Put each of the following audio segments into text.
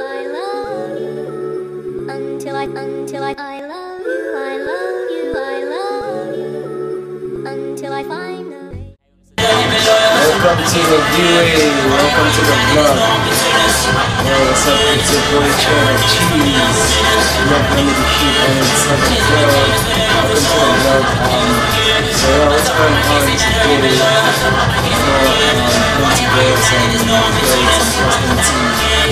I love you. Until I, until I, I love you, I love you, I love you. Until I find a. Welcome to the DA, welcome to the vlog. What's up? It's your boy Cheddar Cheese. Love Sheep and Southern Vlog. Welcome to the vlog. Um, so yeah, what's going on today? You know, um, put together some plates and custom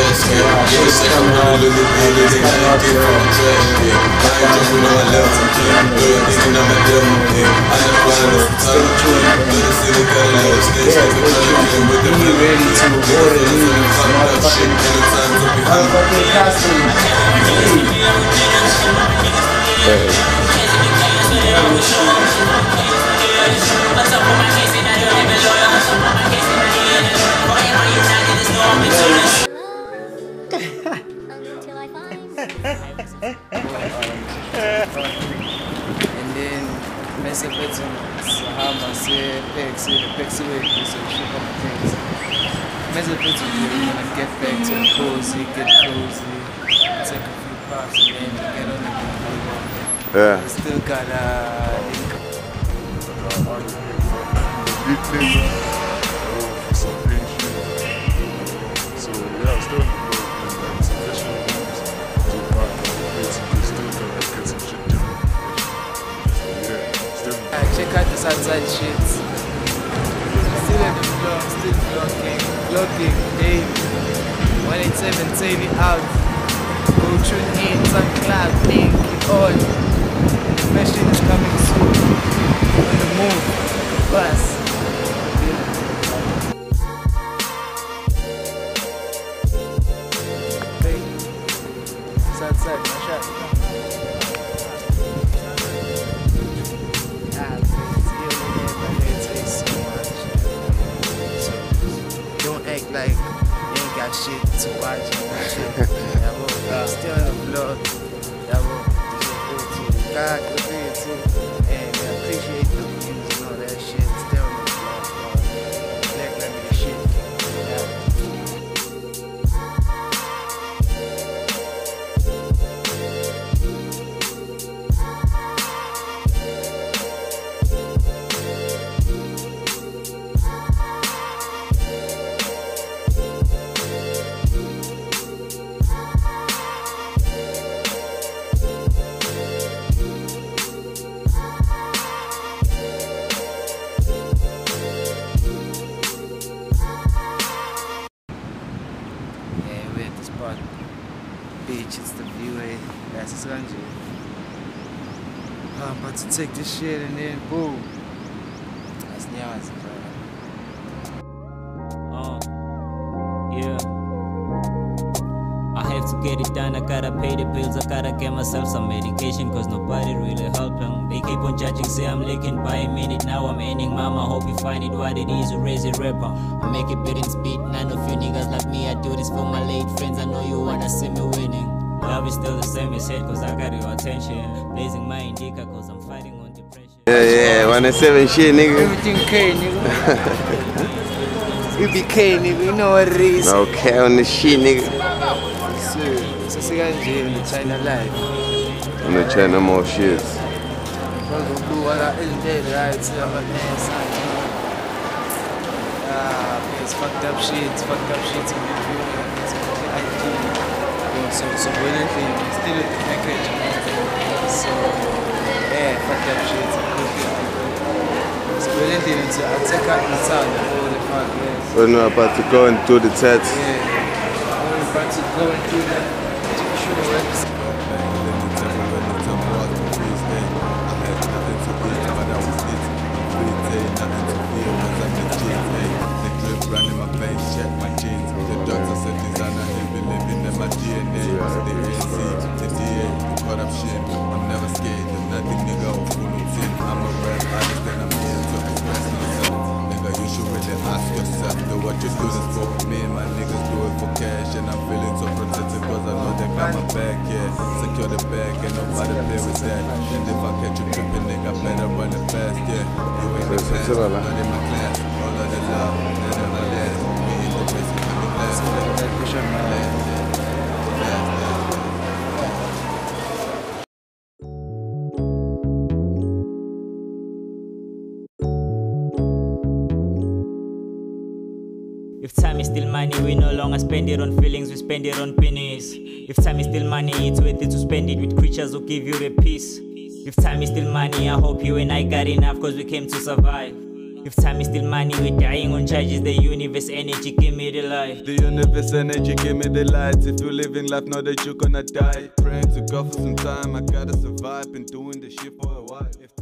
tea. Be ready to costumes. Until way so ship up things. Mess up with some you wanna get back to cozy, get cozy, take a few puffs and then get on the. Yeah. Still got uh big This outside shit. Still in the vlog, still vlogging, vlogging daily. 187 Tavy out. Go tune in, SoundCloud, link on. The machine is coming like you ain't got shit to watch shit. Yeah, still in the vlog. Yeah. God, good for you. And I appreciate the Beach, it's the view, eh? That's the sun, I'm about to take this shit and then boom. That's Nyazi, bro. Uh, yeah. I have to get it done, I gotta pay the bills, I gotta get myself some medication, cause nobody really helping. They keep on judging, say I'm licking by a minute, now I'm ending. Mama, hope you find it what it is, you raise a rapper. I make it beat and speed, none of you niggas like me, I do this for my late friends, I know you wanna see me winning. Love is still the same as hate, cause I got your attention. Blazing my indica, cause I'm fighting on depression. Yeah, yeah, 107 shit, nigga. Everything K, nigga. we be K, nigga, you know what it is. No care on the shit, nigga. So, so see you in the China life. I'm gonna try no more shits. Bro, go do what I is dead, right? I'm a man, son. Ah, man, it's fucked up shit, it's fucked up shit to be doing. It's fucking IT. Yo, so, so brilliantly, we still at the package. So, yeah, fucked up shit. It's brilliantly, so I'll take out the sound and all the fuck, yes. We're about to go and do the test. Yeah. We're about to go and do that. Shoot the website. Ask yourself, do what this for. Me and my niggas do it for cash, and I'm feeling so protected cause I know they got my back, yeah. Secure the bag, ain't nobody play with that. And if I catch you tripping, nigga, better run it fast, yeah. You ain't the Eso class, se va la- not in my class. All of the love, none of the last. Me in the place, coming last. Time is still money, we no longer spend it on feelings, we spend it on pennies. If time is still money, it's worth it to spend it with creatures who give you the peace. If time is still money, I hope you and I got enough cause we came to survive. If time is still money, we're dying on charges, the universe energy, give me the life. The universe energy, give me the lights. If you're living life, know that you're gonna die. Praying to God for some time, I gotta survive. Been doing this shit for a while. If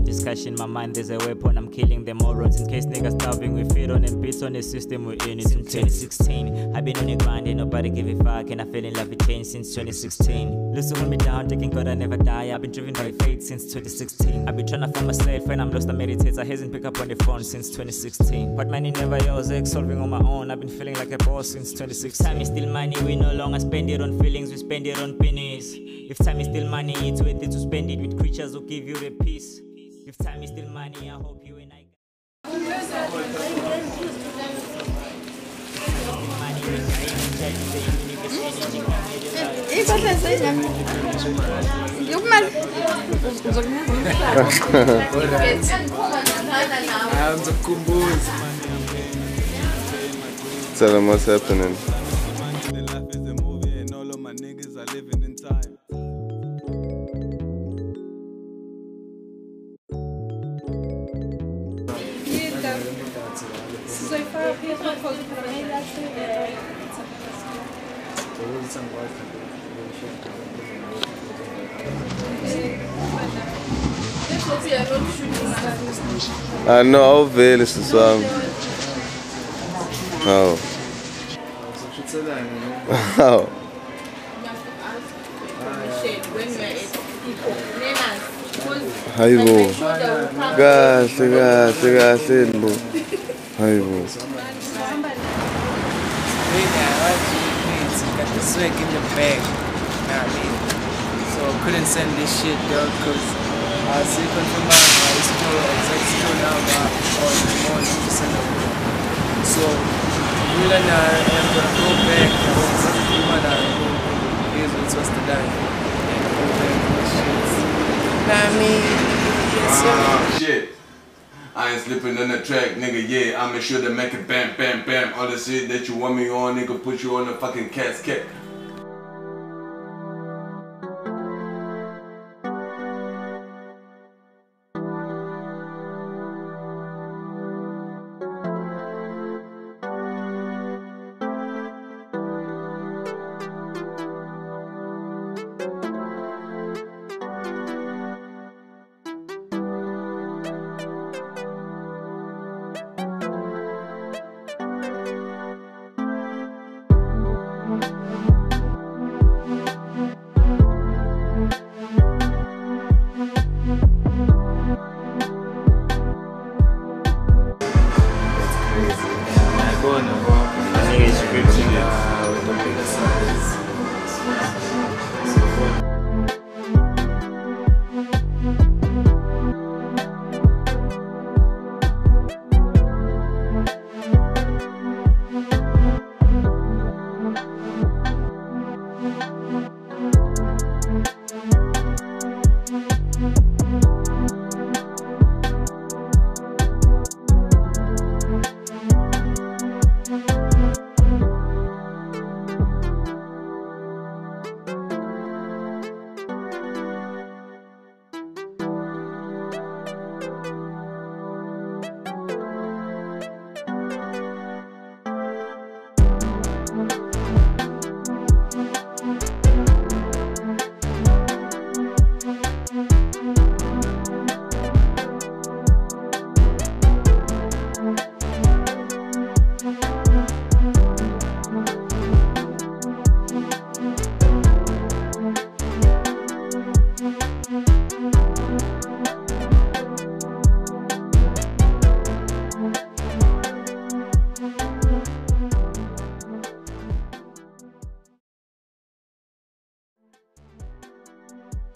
in discussion. My mind, there's a weapon, I'm killing them morons. In case niggas starving, we feed on and beats on the system we're in. It's in 2016. I've been on the grind, ain't nobody give a fuck. And I fell in love with change since 2016. Listen, hold me down, taking God, I never die. I've been driven by fate since 2016. I've been trying to find myself when I'm lost, I meditate. I hasn't picked up on the phone since 2016. But money never yours, ex solving on my own. I've been feeling like a boss since 2016. Time is still money, we no longer spend it on feelings, we spend it on pennies. If time is still money, it's worth it to spend it with creatures who give you the peace. If time is still money, I hope you and I. Money, we're dying on charges, the universe energy, sizoyifaka phi because phela ngayilahlile I know, awuveli sisi wami. Hawu. Hawu. Hayibo. Kahle kahle kahle bo. Hayibo. Got the swag in the bag. Know what I mean? So I couldn't send this shit, dog, because I was sleeping for my I was still, it's still now, but on the morning to send a So, Will and I am gonna go back. I was something man, I go, here's what's supposed to die. And go back to the shit. I. Ah, shit. I ain't slipping on the track, nigga. Yeah, I'ma sure to make it bam, bam, bam. All the shit that you want me on, nigga, put you on the fucking casket. ko, ano, kasi script niya na with the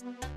Podcast.